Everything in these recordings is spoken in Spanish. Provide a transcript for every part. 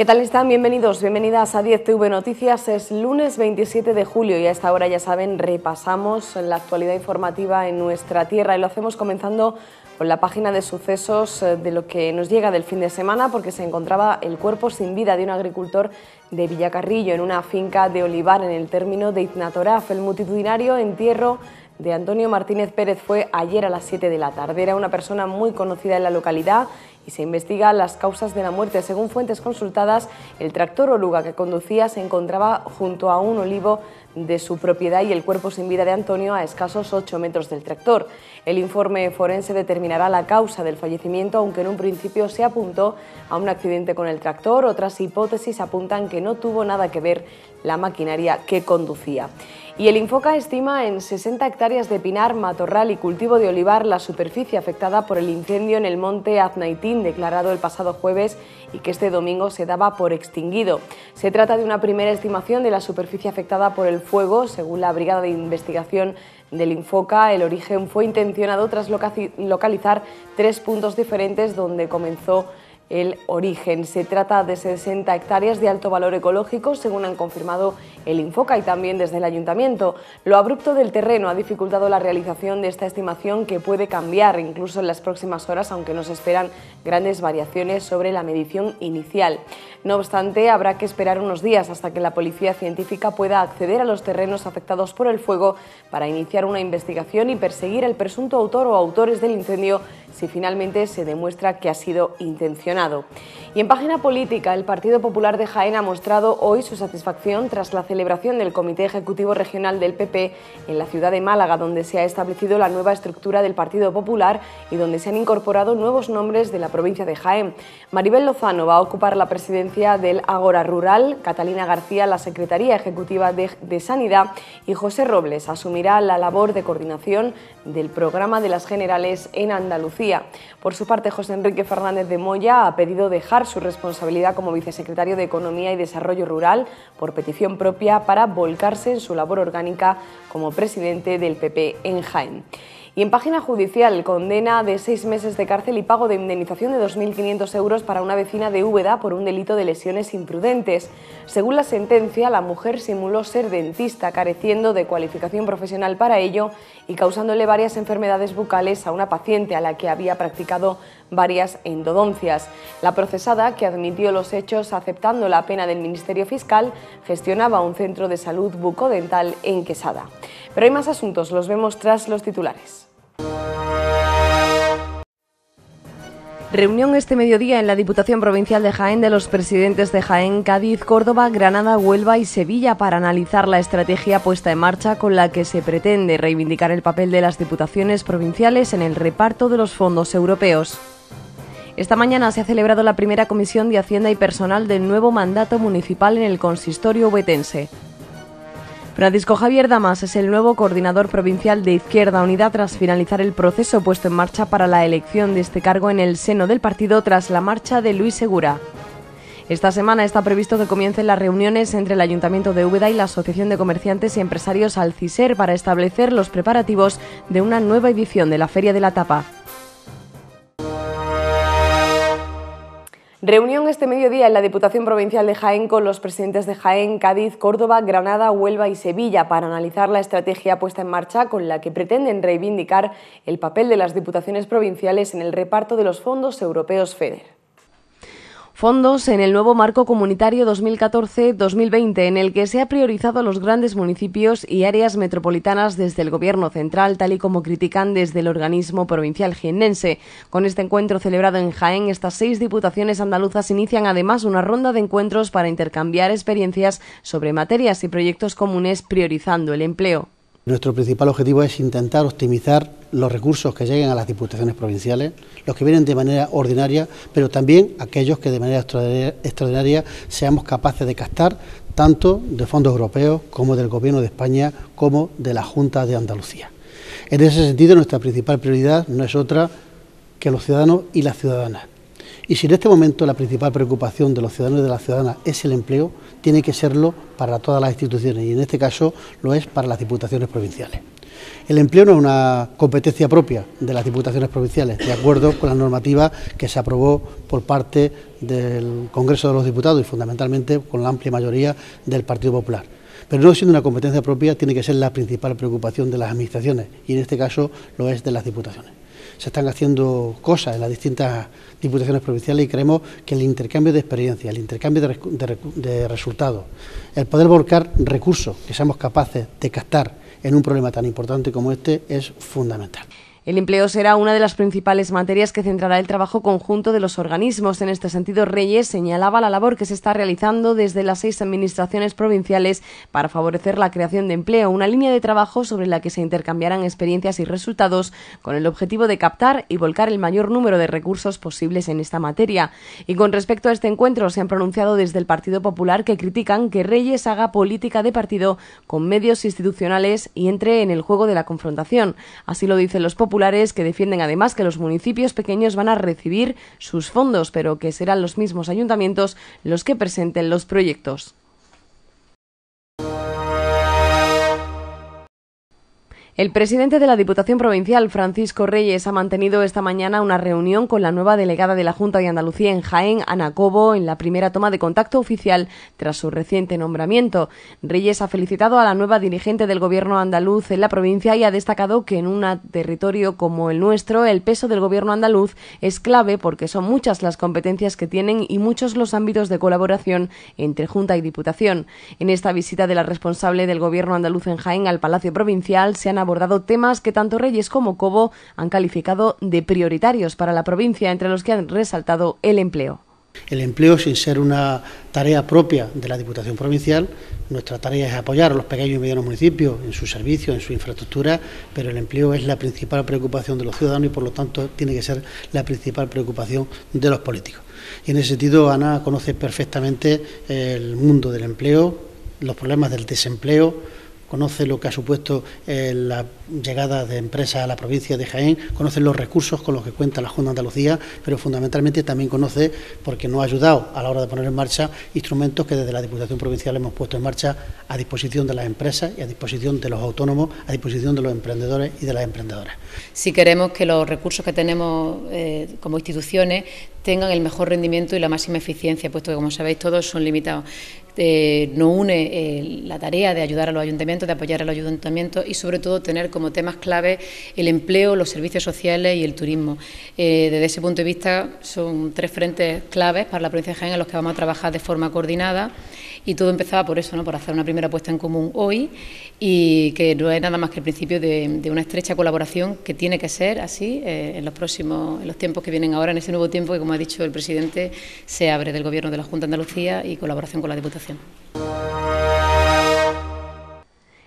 ¿Qué tal están? Bienvenidos, bienvenidas a 10TV Noticias. Es lunes 27 de julio y a esta hora, ya saben, repasamos la actualidad informativa en nuestra tierra y lo hacemos comenzando con la página de sucesos eh, de lo que nos llega del fin de semana porque se encontraba el cuerpo sin vida de un agricultor de Villacarrillo en una finca de olivar en el término de Iznatoraf. El multitudinario entierro de Antonio Martínez Pérez fue ayer a las 7 de la tarde. Era una persona muy conocida en la localidad y se investiga las causas de la muerte. Según fuentes consultadas, el tractor Oruga que conducía se encontraba junto a un olivo de su propiedad y el cuerpo sin vida de Antonio a escasos 8 metros del tractor. El informe forense determinará la causa del fallecimiento, aunque en un principio se apuntó a un accidente con el tractor. Otras hipótesis apuntan que no tuvo nada que ver la maquinaria que conducía. Y el Infoca estima en 60 hectáreas de pinar, matorral y cultivo de olivar la superficie afectada por el incendio en el monte Aznaitín, declarado el pasado jueves y que este domingo se daba por extinguido. Se trata de una primera estimación de la superficie afectada por el fuego. Según la Brigada de Investigación del Infoca, el origen fue intencionado tras localizar tres puntos diferentes donde comenzó el origen. Se trata de 60 hectáreas de alto valor ecológico, según han confirmado el Infoca y también desde el Ayuntamiento. Lo abrupto del terreno ha dificultado la realización de esta estimación que puede cambiar incluso en las próximas horas, aunque nos esperan grandes variaciones sobre la medición inicial. No obstante, habrá que esperar unos días hasta que la Policía Científica pueda acceder a los terrenos afectados por el fuego para iniciar una investigación y perseguir al presunto autor o autores del incendio si finalmente se demuestra que ha sido intencionado. Y en página política, el Partido Popular de Jaén ha mostrado hoy su satisfacción tras la celebración del Comité Ejecutivo Regional del PP en la ciudad de Málaga, donde se ha establecido la nueva estructura del Partido Popular y donde se han incorporado nuevos nombres de la provincia de Jaén. Maribel Lozano va a ocupar la presidencia del Ágora Rural, Catalina García la Secretaría Ejecutiva de, de Sanidad y José Robles asumirá la labor de coordinación del programa de las generales en Andalucía. Por su parte, José Enrique Fernández de Moya ha pedido dejar su responsabilidad como vicesecretario de Economía y Desarrollo Rural por petición propia para volcarse en su labor orgánica como presidente del PP en Jaén. Y en página judicial, condena de seis meses de cárcel y pago de indemnización de 2.500 euros para una vecina de Úbeda por un delito de lesiones imprudentes. Según la sentencia, la mujer simuló ser dentista, careciendo de cualificación profesional para ello y causándole varias enfermedades bucales a una paciente a la que había practicado varias endodoncias. La procesada, que admitió los hechos aceptando la pena del Ministerio Fiscal, gestionaba un centro de salud bucodental en Quesada. Pero hay más asuntos, los vemos tras los titulares. Reunión este mediodía en la Diputación Provincial de Jaén de los presidentes de Jaén, Cádiz, Córdoba, Granada, Huelva y Sevilla para analizar la estrategia puesta en marcha con la que se pretende reivindicar el papel de las diputaciones provinciales en el reparto de los fondos europeos. Esta mañana se ha celebrado la primera comisión de Hacienda y Personal del nuevo mandato municipal en el consistorio huetense. Francisco Javier Damas es el nuevo coordinador provincial de Izquierda Unida tras finalizar el proceso puesto en marcha para la elección de este cargo en el seno del partido tras la marcha de Luis Segura. Esta semana está previsto que comiencen las reuniones entre el Ayuntamiento de Úbeda y la Asociación de Comerciantes y Empresarios Alciser para establecer los preparativos de una nueva edición de la Feria de la Tapa. Reunión este mediodía en la Diputación Provincial de Jaén con los presidentes de Jaén, Cádiz, Córdoba, Granada, Huelva y Sevilla para analizar la estrategia puesta en marcha con la que pretenden reivindicar el papel de las diputaciones provinciales en el reparto de los fondos europeos FEDER fondos en el nuevo marco comunitario 2014-2020, en el que se ha priorizado a los grandes municipios y áreas metropolitanas desde el Gobierno central, tal y como critican desde el organismo provincial jiennense. Con este encuentro celebrado en Jaén, estas seis diputaciones andaluzas inician además una ronda de encuentros para intercambiar experiencias sobre materias y proyectos comunes priorizando el empleo. Nuestro principal objetivo es intentar optimizar los recursos que lleguen a las diputaciones provinciales, los que vienen de manera ordinaria, pero también aquellos que de manera extraordinaria seamos capaces de captar tanto de fondos europeos como del Gobierno de España como de la Junta de Andalucía. En ese sentido, nuestra principal prioridad no es otra que los ciudadanos y las ciudadanas. Y si en este momento la principal preocupación de los ciudadanos y de las ciudadanas es el empleo, tiene que serlo para todas las instituciones y en este caso lo es para las diputaciones provinciales. El empleo no es una competencia propia de las diputaciones provinciales, de acuerdo con la normativa que se aprobó por parte del Congreso de los Diputados y fundamentalmente con la amplia mayoría del Partido Popular. Pero no siendo una competencia propia, tiene que ser la principal preocupación de las administraciones y en este caso lo es de las diputaciones. Se están haciendo cosas en las distintas diputaciones provinciales y creemos que el intercambio de experiencia, el intercambio de, resultados, el poder volcar recursos que seamos capaces de captar en un problema tan importante como este es fundamental. El empleo será una de las principales materias que centrará el trabajo conjunto de los organismos. En este sentido, Reyes señalaba la labor que se está realizando desde las seis administraciones provinciales para favorecer la creación de empleo, una línea de trabajo sobre la que se intercambiarán experiencias y resultados con el objetivo de captar y volcar el mayor número de recursos posibles en esta materia. Y con respecto a este encuentro, se han pronunciado desde el Partido Popular que critican que Reyes haga política de partido con medios institucionales y entre en el juego de la confrontación. Así lo dicen los populares populares que defienden además que los municipios pequeños van a recibir sus fondos, pero que serán los mismos ayuntamientos los que presenten los proyectos. El presidente de la Diputación Provincial, Francisco Reyes, ha mantenido esta mañana una reunión con la nueva delegada de la Junta de Andalucía en Jaén, Ana Cobo, en la primera toma de contacto oficial tras su reciente nombramiento. Reyes ha felicitado a la nueva dirigente del Gobierno andaluz en la provincia y ha destacado que en un territorio como el nuestro el peso del Gobierno andaluz es clave porque son muchas las competencias que tienen y muchos los ámbitos de colaboración entre Junta y Diputación. En esta visita de la responsable del Gobierno andaluz en Jaén al Palacio Provincial se han abordado temas que tanto Reyes como Cobo han calificado de prioritarios para la provincia, entre los que han resaltado el empleo. El empleo, sin ser una tarea propia de la Diputación Provincial, nuestra tarea es apoyar a los pequeños y medianos municipios en sus servicios, en su infraestructura, pero el empleo es la principal preocupación de los ciudadanos y, por lo tanto, tiene que ser la principal preocupación de los políticos. Y en ese sentido, Ana conoce perfectamente el mundo del empleo, los problemas del desempleo, conoce lo que ha supuesto eh, la llegada de empresas a la provincia de Jaén, conoce los recursos con los que cuenta la Junta de Andalucía, pero fundamentalmente también conoce, porque nos ha ayudado a la hora de poner en marcha instrumentos que desde la Diputación Provincial hemos puesto en marcha a disposición de las empresas y a disposición de los autónomos, a disposición de los emprendedores y de las emprendedoras. Si queremos que los recursos que tenemos eh, como instituciones tengan el mejor rendimiento y la máxima eficiencia, puesto que, como sabéis, todos son limitados. Eh, nos une la tarea de ayudar a los ayuntamientos, de apoyar a los ayuntamientos y sobre todo tener como temas clave el empleo, los servicios sociales y el turismo. Eh, desde ese punto de vista son tres frentes claves para la provincia de Jaén en los que vamos a trabajar de forma coordinada y todo empezaba por eso, ¿no? por hacer una primera puesta en común hoy y que no es nada más que el principio de, una estrecha colaboración que tiene que ser así eh, en los próximos, en los tiempos que vienen ahora, en ese nuevo tiempo que, como ha dicho el presidente, se abre del Gobierno de la Junta de Andalucía y colaboración con la Diputación. München.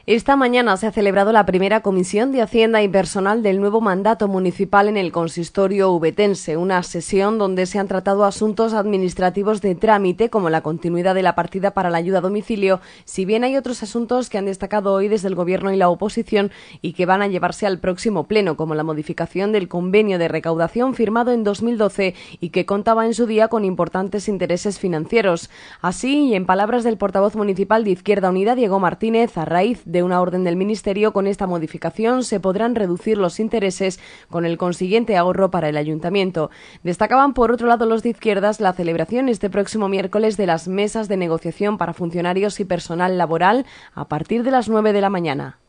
Esta mañana se ha celebrado la primera comisión de Hacienda y Personal del nuevo mandato municipal en el consistorio ubetense, una sesión donde se han tratado asuntos administrativos de trámite como la continuidad de la partida para la ayuda a domicilio, si bien hay otros asuntos que han destacado hoy desde el Gobierno y la oposición y que van a llevarse al próximo pleno, como la modificación del convenio de recaudación firmado en 2012 y que contaba en su día con importantes intereses financieros. Así, y en palabras del portavoz municipal de Izquierda Unida, Diego Martínez, a raíz una orden del Ministerio, con esta modificación se podrán reducir los intereses con el consiguiente ahorro para el ayuntamiento. Destacaban, por otro lado, los de izquierdas la celebración este próximo miércoles de las mesas de negociación para funcionarios y personal laboral a partir de las 9 de la mañana.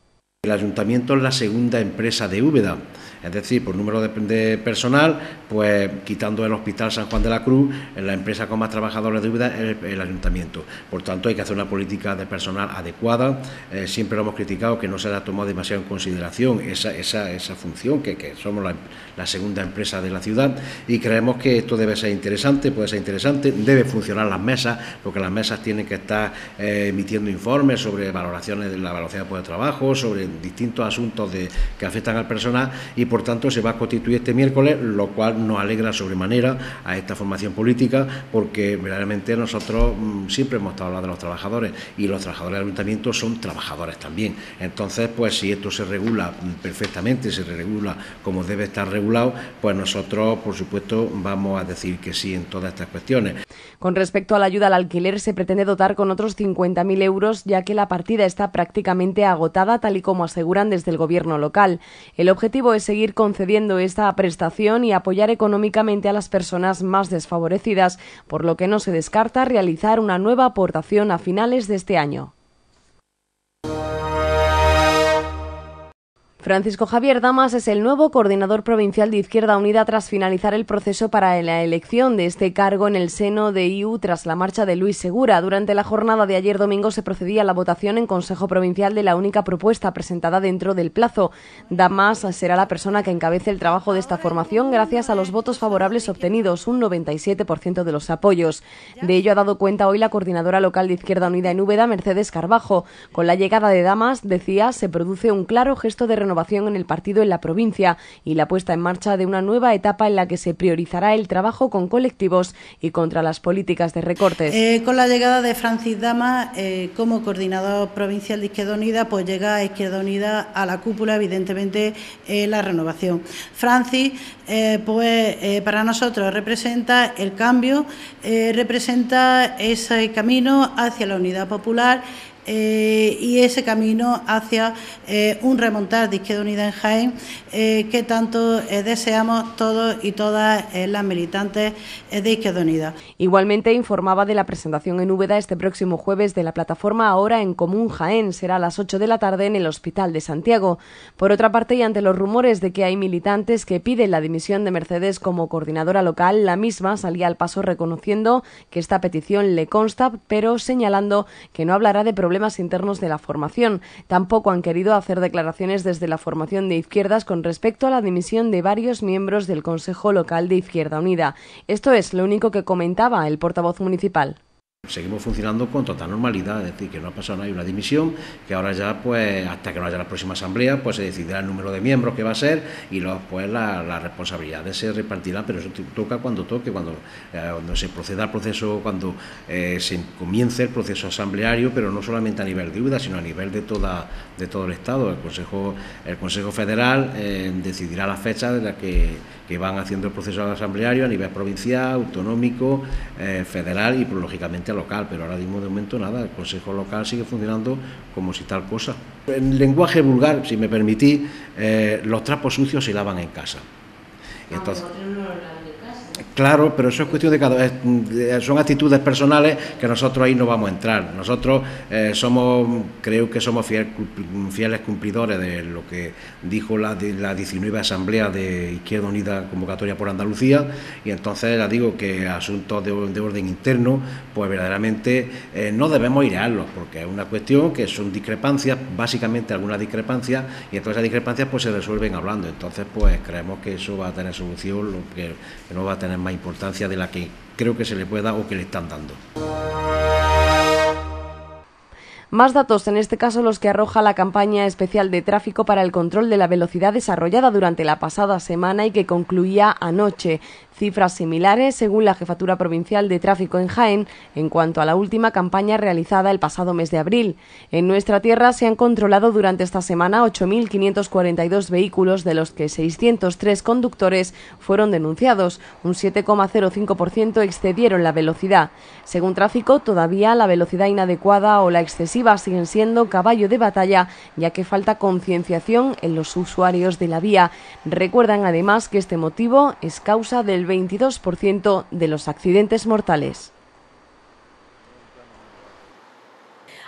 El ayuntamiento es la segunda empresa de Úbeda, es decir, por número de, personal, pues quitando el Hospital San Juan de la Cruz, la empresa con más trabajadores de Úbeda es el, ayuntamiento. Por tanto, hay que hacer una política de personal adecuada. Eh, siempre lo hemos criticado que no se ha tomado demasiado en consideración esa, esa, función, que, somos la, segunda empresa de la ciudad y creemos que esto debe ser interesante, puede ser interesante, debe funcionar las mesas, porque las mesas tienen que estar eh, emitiendo informes sobre valoraciones de la valoración de trabajo, sobre distintos asuntos de, que afectan al personal y por tanto se va a constituir este miércoles, lo cual nos alegra sobremanera a esta formación política porque verdaderamente nosotros mm, siempre hemos estado hablando de los trabajadores y los trabajadores del ayuntamiento son trabajadores también. Entonces, pues si esto se regula mm, perfectamente, se regula como debe estar regulado, pues nosotros, por supuesto, vamos a decir que sí en todas estas cuestiones. Con respecto a la ayuda al alquiler, se pretende dotar con otros 50.000 euros, ya que la partida está prácticamente agotada, tal y como aseguran desde el Gobierno local. El objetivo es seguir concediendo esta prestación y apoyar económicamente a las personas más desfavorecidas, por lo que no se descarta realizar una nueva aportación a finales de este año. Francisco Javier Damas es el nuevo coordinador provincial de Izquierda Unida tras finalizar el proceso para la elección de este cargo en el seno de IU tras la marcha de Luis Segura. Durante la jornada de ayer domingo se procedía a la votación en Consejo Provincial de la única propuesta presentada dentro del plazo. Damas será la persona que encabece el trabajo de esta formación gracias a los votos favorables obtenidos, un 97% de los apoyos. De ello ha dado cuenta hoy la coordinadora local de Izquierda Unida en Úbeda, Mercedes Carbajo. Con la llegada de Damas, decía, se produce un claro gesto de renovación en el partido en la provincia y la puesta en marcha de una nueva etapa en la que se priorizará el trabajo con colectivos y contra las políticas de recortes. Eh, con la llegada de Francis Dama eh, como coordinador provincial de Izquierda Unida, pues llega a Izquierda Unida a la cúpula, evidentemente, eh, la renovación. Francis, pues para nosotros representa el cambio, representa ese camino hacia la unidad popular eh, y ese camino hacia eh, un remontar de Izquierda Unida en Jaén eh, que tanto deseamos todos y todas las militantes de Izquierda Unida. Igualmente informaba de la presentación en Úbeda este próximo jueves de la plataforma Ahora en Común Jaén. Será a las 8 de la tarde en el Hospital de Santiago. Por otra parte, y ante los rumores de que hay militantes que piden la dimisión de Mercedes como coordinadora local, la misma salía al paso reconociendo que esta petición le consta, pero señalando que no hablará de problemas problemas internos de la formación. Tampoco han querido hacer declaraciones desde la formación de izquierdas con respecto a la dimisión de varios miembros del Consejo Local de Izquierda Unida. Esto es lo único que comentaba el portavoz municipal. Seguimos funcionando con total normalidad, es decir, que no ha pasado nada, hay una dimisión, que ahora ya, pues, hasta que no haya la próxima asamblea, pues se decidirá el número de miembros que va a ser y luego, pues, la, la responsabilidad se repartirá, pero eso toca cuando toque, cuando, eh, cuando se proceda al proceso, cuando eh, se comience el proceso asambleario, pero no solamente a nivel de UDA, sino a nivel de toda de todo el Estado. El Consejo, el Consejo Federal eh, decidirá la fecha de la que, que, van haciendo el proceso asambleario a nivel provincial, autonómico, federal y, pues, lógicamente, local, pero ahora mismo de momento nada, el Consejo Local sigue funcionando como si tal cosa. En lenguaje vulgar, si me permitís, eh, los trapos sucios se lavan en casa. Entonces, Claro, pero eso es cuestión de cada eh, son actitudes personales que nosotros ahí no vamos a entrar. Nosotros eh, somos, creo que somos fieles cumplidores de lo que dijo la, de la 19 Asamblea de Izquierda Unida Convocatoria por Andalucía y entonces ya digo que asuntos de, orden interno, pues verdaderamente eh, no debemos irarlos porque es una cuestión que son discrepancias, básicamente algunas discrepancias y entonces esas discrepancias pues se resuelven hablando. Entonces pues creemos que eso va a tener solución, que no va a tener más importancia de la que creo que se le pueda o que le están dando. Más datos, en este caso los que arroja la campaña especial de tráfico para el control de la velocidad desarrollada durante la pasada semana y que concluía anoche. Cifras similares según la Jefatura Provincial de Tráfico en Jaén en cuanto a la última campaña realizada el pasado mes de abril. En nuestra tierra se han controlado durante esta semana 8.542 vehículos, de los que 603 conductores fueron denunciados. Un 7,05% excedieron la velocidad. Según tráfico, todavía la velocidad inadecuada o la excesiva siguen siendo caballo de batalla, ya que falta concienciación en los usuarios de la vía. Recuerdan además que este motivo es causa del 22% de los accidentes mortales.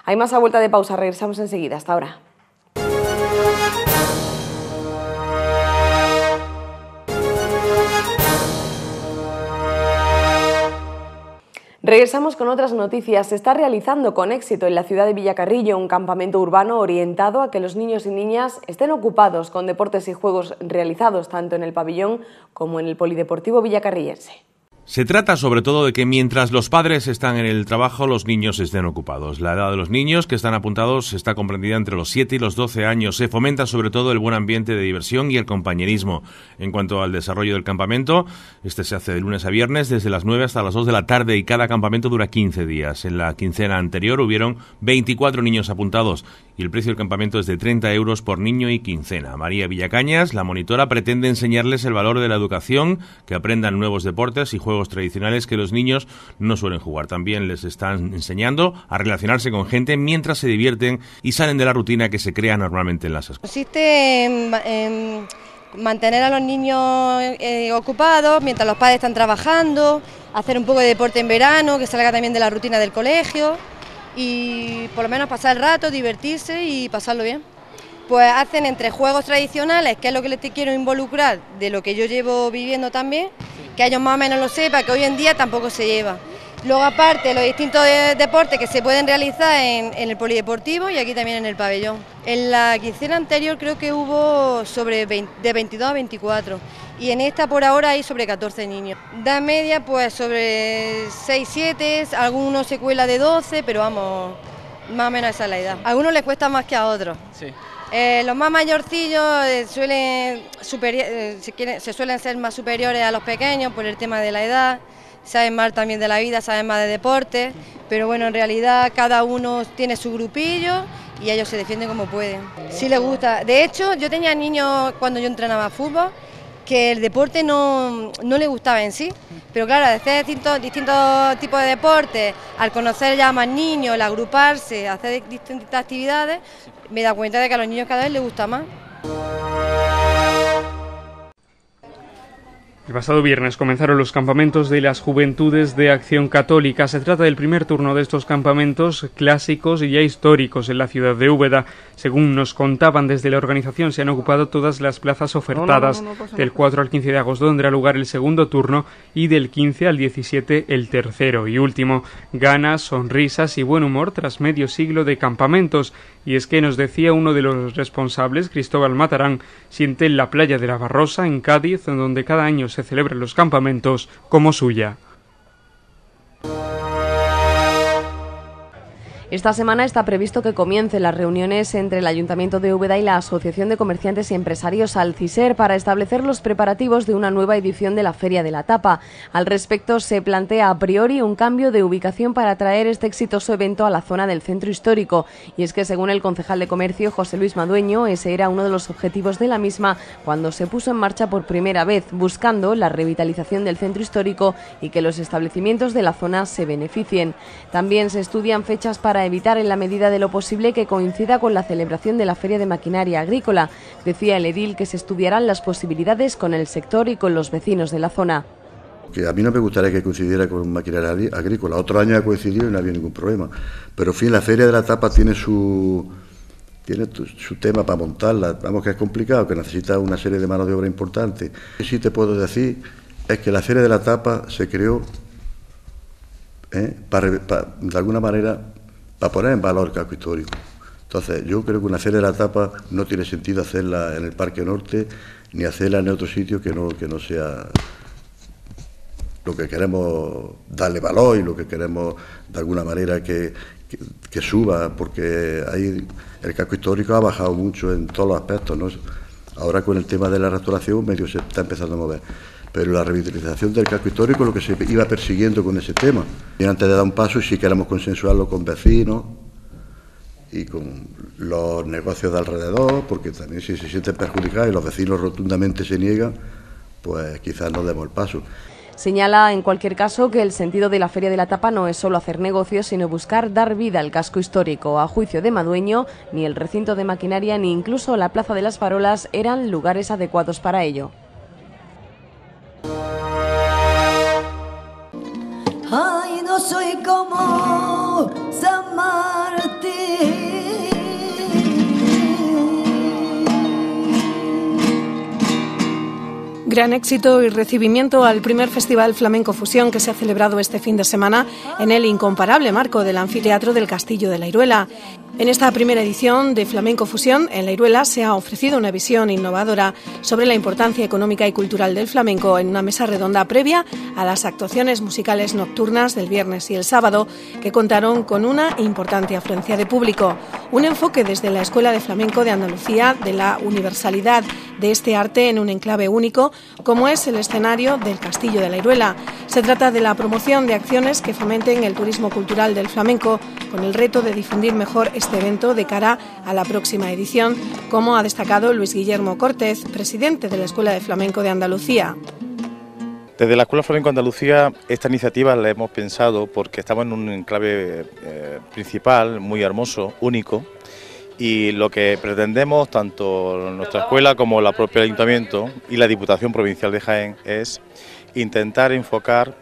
Hay más a vuelta de pausa, regresamos enseguida. Hasta ahora. Regresamos con otras noticias. Se está realizando con éxito en la ciudad de Villacarrillo un campamento urbano orientado a que los niños y niñas estén ocupados con deportes y juegos realizados tanto en el pabellón como en el Polideportivo Villacarrillense. Se trata sobre todo de que mientras los padres están en el trabajo, los niños estén ocupados. La edad de los niños que están apuntados está comprendida entre los 7 y los 12 años. Se fomenta sobre todo el buen ambiente de diversión y el compañerismo. En cuanto al desarrollo del campamento, este se hace de lunes a viernes desde las 9 hasta las 2 de la tarde y cada campamento dura 15 días. En la quincena anterior hubieron 24 niños apuntados y el precio del campamento es de 30 euros por niño y quincena. María Villacañas, la monitora, pretende enseñarles el valor de la educación, que aprendan nuevos deportes y juegos tradicionales que los niños no suelen jugar. También les están enseñando a relacionarse con gente mientras se divierten y salen de la rutina que se crea normalmente en las escuelas. Consiste en, mantener a los niños eh, ocupados mientras los padres están trabajando, hacer un poco de deporte en verano, que salga también de la rutina del colegio y por lo menos pasar el rato, divertirse y pasarlo bien. Pues hacen entre juegos tradicionales, que es lo que les quiero involucrar de lo que yo llevo viviendo también, que ellos más o menos lo sepan, que hoy en día tampoco se lleva. Luego aparte los distintos deportes que se pueden realizar en, el polideportivo y aquí también en el pabellón. En la quincena anterior creo que hubo sobre de 22 a 24 y en esta por ahora hay sobre 14 niños. Da media pues sobre 6, 7, algunos se cuela de 12, pero vamos, más o menos esa es la edad. A algunos les cuesta más que a otros. Eh, los más mayorcillos eh, suelen eh, se suelen ser más superiores a los pequeños por el tema de la edad, saben más también de la vida, saben más de deporte, pero bueno, en realidad cada uno tiene su grupillo y ellos se defienden como pueden. Sí les gusta. De hecho, yo tenía niños cuando yo entrenaba fútbol que el deporte no, no, le gustaba en sí, pero claro, al hacer distintos, distintos tipos de deportes, al conocer ya más niños, al agruparse, hacer distintas actividades, me da cuenta de que a los niños cada vez les gusta más. El pasado viernes comenzaron los campamentos de las Juventudes de Acción Católica. Se trata del primer turno de estos campamentos clásicos y ya históricos en la ciudad de Úbeda. Según nos contaban desde la organización, se han ocupado todas las plazas ofertadas. del 4 al 15 de agosto tendrá lugar el segundo turno y del 15 al 17 el tercero y último. Ganas, sonrisas y buen humor tras medio siglo de campamentos. Y es que nos decía uno de los responsables, Cristóbal Matarán, siente en la playa de la Barrosa, en Cádiz, donde cada año se celebran los campamentos, como suya. Esta semana está previsto que comiencen las reuniones entre el Ayuntamiento de Úbeda y la Asociación de Comerciantes y Empresarios Alciser para establecer los preparativos de una nueva edición de la Feria de la Tapa. Al respecto, se plantea a priori un cambio de ubicación para traer este exitoso evento a la zona del centro histórico. Y es que, según el concejal de Comercio, José Luis Madueño, ese era uno de los objetivos de la misma cuando se puso en marcha por primera vez, buscando la revitalización del centro histórico y que los establecimientos de la zona se beneficien. También se estudian fechas para evitar en la medida de lo posible que coincida con la celebración de la Feria de Maquinaria Agrícola. Decía el edil que se estudiarán las posibilidades con el sector y con los vecinos de la zona. Que a mí no me gustaría que coincidiera con maquinaria agrícola. Otro año ha coincidido y no había ningún problema. Pero, en fin, la Feria de la Tapa tiene su, tiene su tema para montarla. Vamos que es complicado, que necesita una serie de manos de obra importantes. Lo que sí te puedo decir es que la Feria de la Tapa se creó ¿eh? para, de alguna manera para poner en valor el casco histórico. Entonces, yo creo que una feria de la tapa no tiene sentido hacerla en el Parque Norte ni hacerla en otro sitio que no, que no sea lo que queremos darle valor y lo que queremos de alguna manera que, que, suba, porque ahí el casco histórico ha bajado mucho en todos los aspectos. Ahora con el tema de la restauración medio se está empezando a mover pero la revitalización del casco histórico es lo que se iba persiguiendo con ese tema. Y antes de dar un paso, sí queremos consensuarlo con vecinos y con los negocios de alrededor, porque también si se sienten perjudicados y los vecinos rotundamente se niegan, pues quizás no demos el paso. Señala en cualquier caso que el sentido de la Feria de la Tapa no es solo hacer negocios, sino buscar dar vida al casco histórico. A juicio de Madueño, ni el recinto de maquinaria ni incluso la Plaza de las Farolas eran lugares adecuados para ello. Soy como San Martín. Gran éxito y recibimiento al primer Festival Flamenco Fusión que se ha celebrado este fin de semana en el incomparable marco del anfiteatro del Castillo de la Iruela. En esta primera edición de Flamenco Fusión, en La Iruela se ha ofrecido una visión innovadora sobre la importancia económica y cultural del flamenco en una mesa redonda previa a las actuaciones musicales nocturnas del viernes y el sábado, que contaron con una importante afluencia de público. Un enfoque desde la Escuela de Flamenco de Andalucía de la universalidad de este arte en un enclave único, como es el escenario del Castillo de la Iruela. Se trata de la promoción de acciones que fomenten el turismo cultural del flamenco, con el reto de difundir mejor este evento de cara a la próxima edición, como ha destacado Luis Guillermo Cortés, presidente de la Escuela de Flamenco de Andalucía. Desde la Escuela Flamenco Andalucía esta iniciativa la hemos pensado porque estamos en un enclave eh, principal muy hermoso, único, y lo que pretendemos, tanto nuestra escuela como la propia ayuntamiento y la Diputación Provincial de Jaén, es intentar enfocar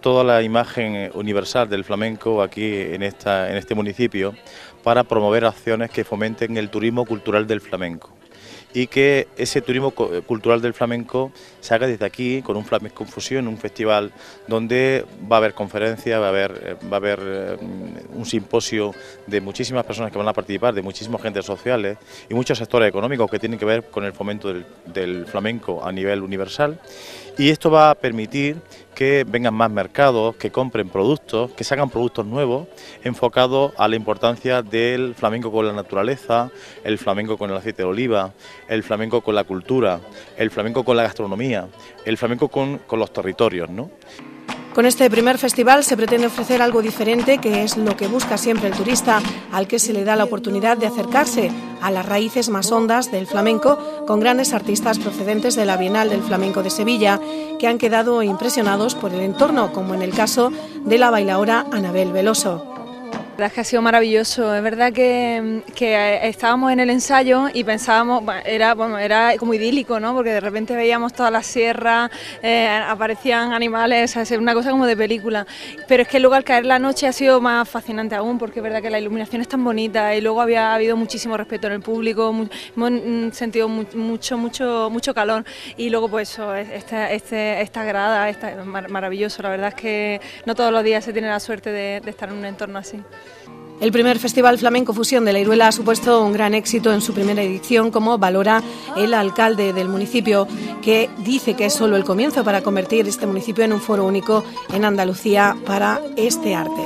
toda la imagen universal del flamenco aquí en, esta, en este municipio para promover acciones que fomenten el turismo cultural del flamenco y que ese turismo eh, cultural del flamenco se desde aquí con un Flamenco Fusión, un festival donde va a haber conferencias, va a haber, eh, va a haber eh, un simposio de muchísimas personas que van a participar, de muchísimos agentes sociales y muchos sectores económicos que tienen que ver con el fomento del flamenco a nivel universal. Y esto va a permitir que vengan más mercados, que compren productos, que se hagan productos nuevos enfocados a la importancia del flamenco con la naturaleza, el flamenco con el aceite de oliva, el flamenco con la cultura, el flamenco con la gastronomía, el flamenco con, con los territorios. ¿no? Con este primer festival se pretende ofrecer algo diferente, que es lo que busca siempre el turista, al que se le da la oportunidad de acercarse a las raíces más hondas del flamenco con grandes artistas procedentes de la Bienal del Flamenco de Sevilla, que han quedado impresionados por el entorno, como en el caso de la bailaora Anabel Veloso. La verdad es que ha sido maravilloso, es verdad que, estábamos en el ensayo y pensábamos, era, bueno, era como idílico, ¿no? porque de repente veíamos toda la sierra, eh, aparecían animales, una cosa como de película, pero es que luego al caer la noche ha sido más fascinante aún, porque es verdad que la iluminación es tan bonita y luego había habido muchísimo respeto en el público, hemos sentido mucho, mucho, mucho calor y luego pues eso, esta, este, esta grada, esta, maravilloso, la verdad es que no todos los días se tiene la suerte de estar en un entorno así. El primer Festival Flamenco Fusión de la Iruela ha supuesto un gran éxito en su primera edición, como valora el alcalde del municipio, que dice que es solo el comienzo para convertir este municipio en un foro único en Andalucía para este arte.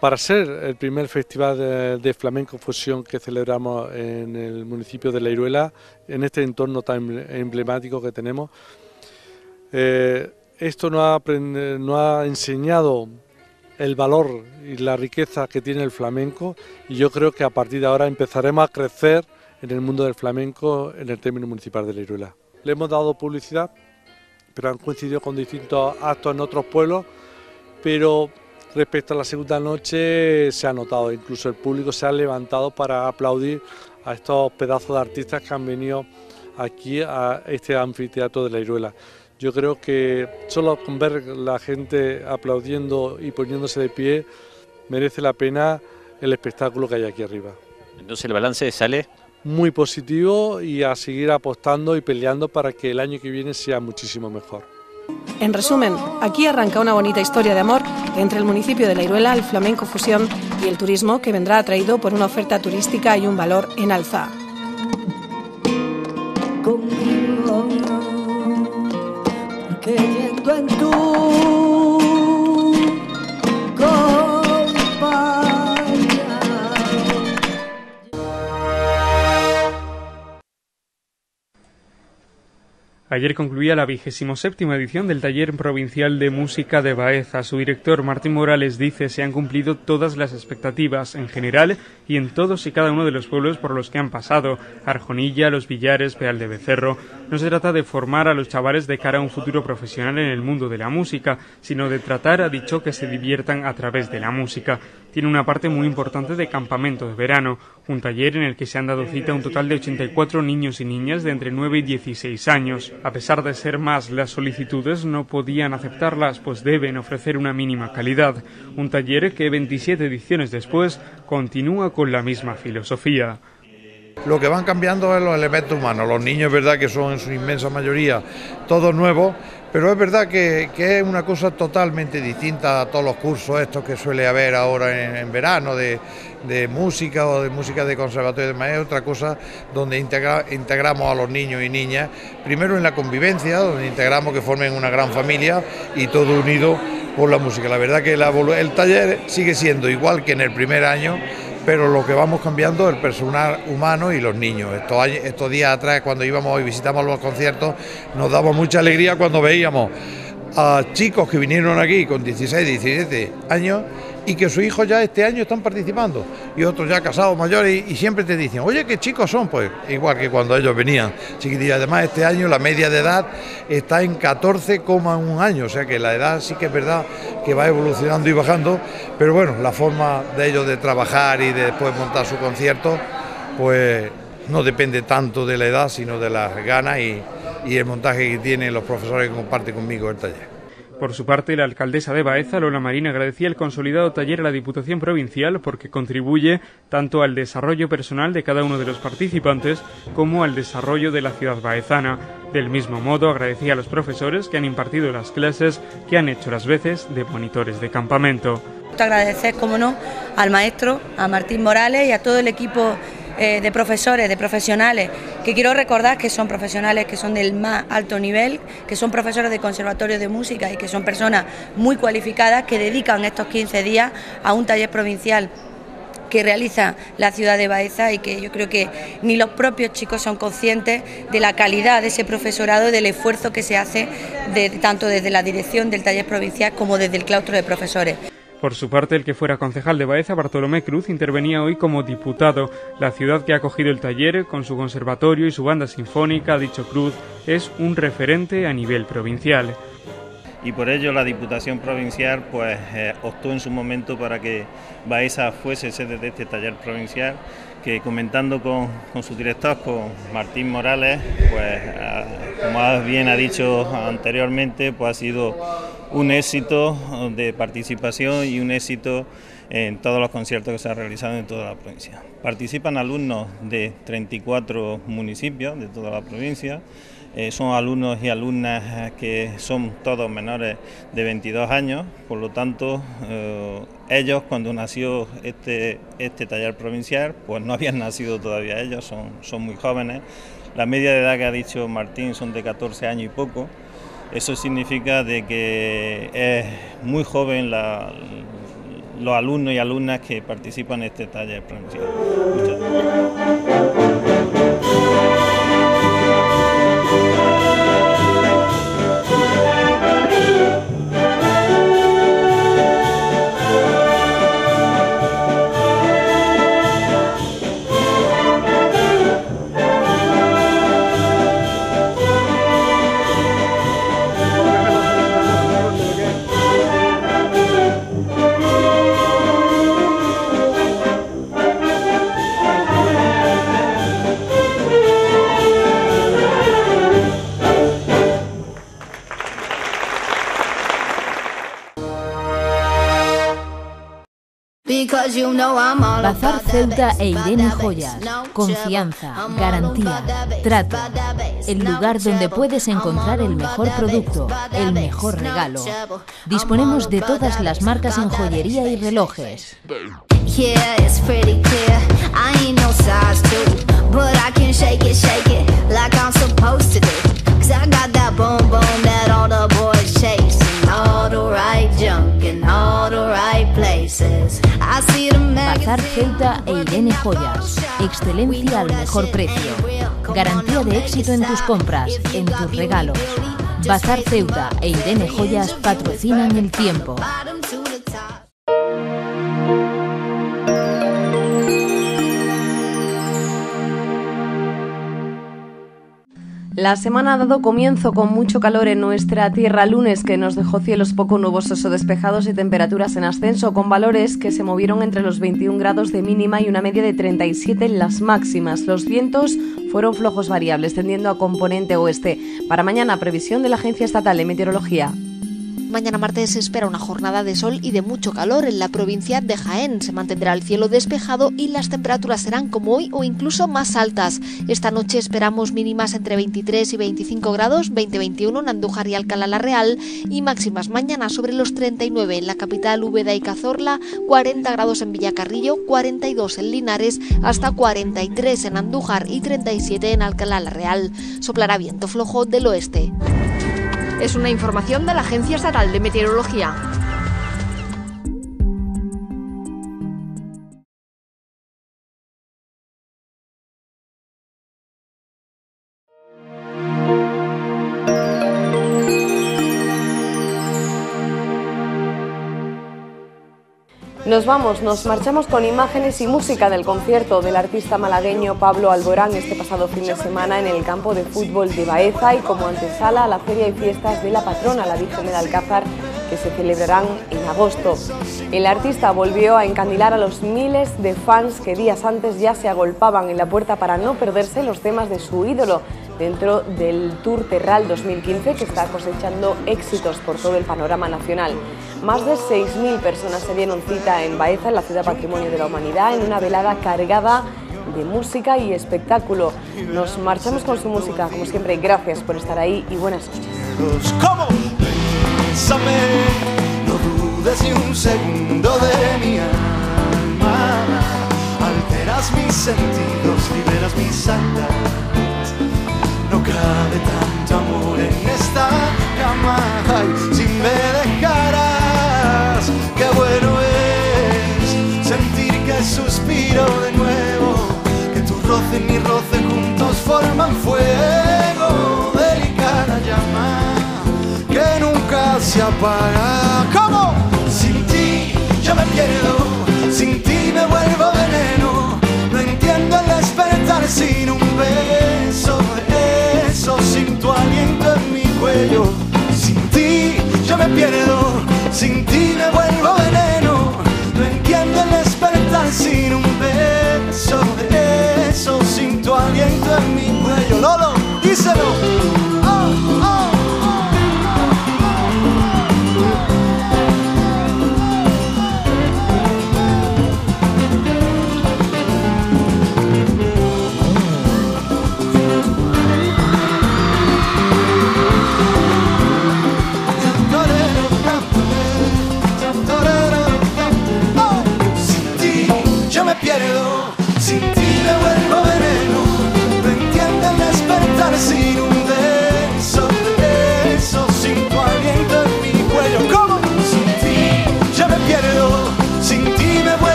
Para ser el primer festival de, flamenco fusión que celebramos en el municipio de La Iruela, en este entorno tan emblemático que tenemos, eh, esto nos nos ha enseñado el valor y la riqueza que tiene el flamenco y yo creo que a partir de ahora empezaremos a crecer en el mundo del flamenco en el término municipal de la Iruela. Le hemos dado publicidad, pero han coincidido con distintos actos en otros pueblos, pero respecto a la segunda noche se ha notado, incluso el público se ha levantado para aplaudir a estos pedazos de artistas que han venido aquí a este anfiteatro de la Iruela. Yo creo que solo con ver la gente aplaudiendo y poniéndose de pie merece la pena el espectáculo que hay aquí arriba. Entonces el balance sale muy positivo y a seguir apostando y peleando para que el año que viene sea muchísimo mejor. En resumen, aquí arranca una bonita historia de amor entre el municipio de La Iruela, el flamenco fusión y el turismo que vendrá atraído por una oferta turística y un valor en alza. Ayer concluía la vigésimo séptima edición del Taller Provincial de Música de Baeza. Su director, Martín Morales, dice se han cumplido todas las expectativas en general y en todos y cada uno de los pueblos por los que han pasado. Arjonilla, Los Villares, Peal de Becerro. No se trata de formar a los chavales de cara a un futuro profesional en el mundo de la música, sino de tratar, ha dicho, que se diviertan a través de la música tiene una parte muy importante de campamento de verano, un taller en el que se han dado cita un total de 84 niños y niñas de entre 9 y 16 años. A pesar de ser más las solicitudes, no podían aceptarlas, pues deben ofrecer una mínima calidad. Un taller que 27 ediciones después continúa con la misma filosofía. Lo que van cambiando es los elementos humanos. Los niños, verdad que son en su inmensa mayoría todos nuevos, pero es verdad que, es una cosa totalmente distinta a todos los cursos estos que suele haber ahora en, verano de, música o de música de conservatorio de demás. Es otra cosa donde integramos a los niños y niñas, primero en la convivencia, donde integramos que formen una gran familia y todo unido por la música. La verdad que el taller sigue siendo igual que en el primer año pero lo que vamos cambiando es el personal humano y los niños. Estos, estos días atrás, cuando íbamos y visitamos los conciertos, nos daba mucha alegría cuando veíamos a chicos que vinieron aquí con 16, 17 años y que sus hijos ya este año están participando y otros ya casados mayores y, siempre te dicen, oye, ¿qué chicos son? Pues igual que cuando ellos venían chiquitillos. Además, este año la media de edad está en 14,1 años, o sea que la edad sí que es verdad que va evolucionando y bajando, pero bueno, la forma de ellos de trabajar y de después montar su concierto, pues no depende tanto de la edad, sino de las ganas y, y el montaje que tienen los profesores que comparten conmigo el taller. Por su parte, la alcaldesa de Baeza, Lola Marín, agradecía el consolidado taller a la Diputación Provincial porque contribuye tanto al desarrollo personal de cada uno de los participantes como al desarrollo de la ciudad baezana. Del mismo modo, agradecía a los profesores que han impartido las clases que han hecho las veces de monitores de campamento. Agradecer, como no, al maestro, a Martín Morales y a todo el equipo eh, de profesores, de profesionales, que quiero recordar que son profesionales que son del más alto nivel, que son profesores de conservatorio de música y que son personas muy cualificadas que dedican estos 15 días a un taller provincial que realiza la ciudad de Baeza y que yo creo que ni los propios chicos son conscientes de la calidad de ese profesorado y del esfuerzo que se hace tanto desde la dirección del taller provincial como desde el claustro de profesores. Por su parte, el que fuera concejal de Baeza, Bartolomé Cruz, intervenía hoy como diputado. La ciudad que ha acogido el taller, con su conservatorio y su banda sinfónica, ha dicho Cruz, es un referente a nivel provincial. Y por ello la Diputación Provincial pues, eh, optó en su momento para que Baeza fuese sede de este taller provincial que comentando con, su director, con Martín Morales, pues como bien ha dicho anteriormente, pues ha sido un éxito de participación y un éxito en todos los conciertos que se han realizado en toda la provincia. Participan alumnos de 34 municipios de toda la provincia, eh, son alumnos y alumnas que son todos menores de 22 años, por lo tanto eh, ellos cuando nació este, este taller provincial, pues no habían nacido todavía ellos, son, son muy jóvenes. La media de edad que ha dicho Martín son de 14 años y poco. Eso significa de que es muy joven los alumnos y alumnas que participan en este taller provincial. Bazar Ceuta e Irene Joyas. Confianza, garantía, trato. El lugar donde puedes encontrar el mejor producto, el mejor regalo. Disponemos de todas las marcas en joyería y relojes. Bazar Ceuta e Irene Joyas. Excelencia al mejor precio. Garantía de éxito en tus compras, en tus regalos. Bazar Ceuta e Irene Joyas patrocinan el tiempo. La semana ha dado comienzo con mucho calor en nuestra tierra lunes que nos dejó cielos poco nubosos o despejados y temperaturas en ascenso con valores que se movieron entre los 21 grados de mínima y una media de 37 en las máximas. Los vientos fueron flojos variables tendiendo a componente oeste. Para mañana previsión de la Agencia Estatal de Meteorología. Mañana martes se espera una jornada de sol y de mucho calor en la provincia de Jaén. Se mantendrá el cielo despejado y las temperaturas serán como hoy o incluso más altas. Esta noche esperamos mínimas entre 23 y 25 grados, 20-21 en Andújar y Alcalá la Real y máximas mañana sobre los 39 en la capital Úbeda y Cazorla, 40 grados en Villacarrillo, 42 en Linares, hasta 43 en Andújar y 37 en Alcalá la Real. Soplará viento flojo del oeste. Es una información de la Agencia Estatal de Meteorología. Nos vamos, nos marchamos con imágenes y música del concierto del artista malagueño Pablo Alborán este pasado fin de semana en el campo de fútbol de Baeza y como antesala a la feria y fiestas de la patrona, la Virgen del Alcázar, que se celebrarán en agosto. El artista volvió a encandilar a los miles de fans que días antes ya se agolpaban en la puerta para no perderse los temas de su ídolo dentro del Tour Terral 2015 que está cosechando éxitos por todo el panorama nacional. Más de 6.000 personas se dieron cita en Baeza, en la ciudad patrimonio de la humanidad, en una velada cargada de música y espectáculo. Nos marchamos con su música, como siempre, gracias por estar ahí y buenas noches. ¿Cómo? no dudes ni un segundo de mi alma. Alteras mis sentidos, liberas mis alas no cabe tanto amor en esta cama. nacen y rocen juntos forman fuego, delicada llama que nunca se apaga. ¿Cómo? Sin ti yo me pierdo, sin ti me vuelvo veneno. No entiendo el despertar sin un beso, eso sin tu aliento en mi cuello. Sin ti yo me pierdo, sin ti me vuelvo veneno. No entiendo el despertar sin un beso.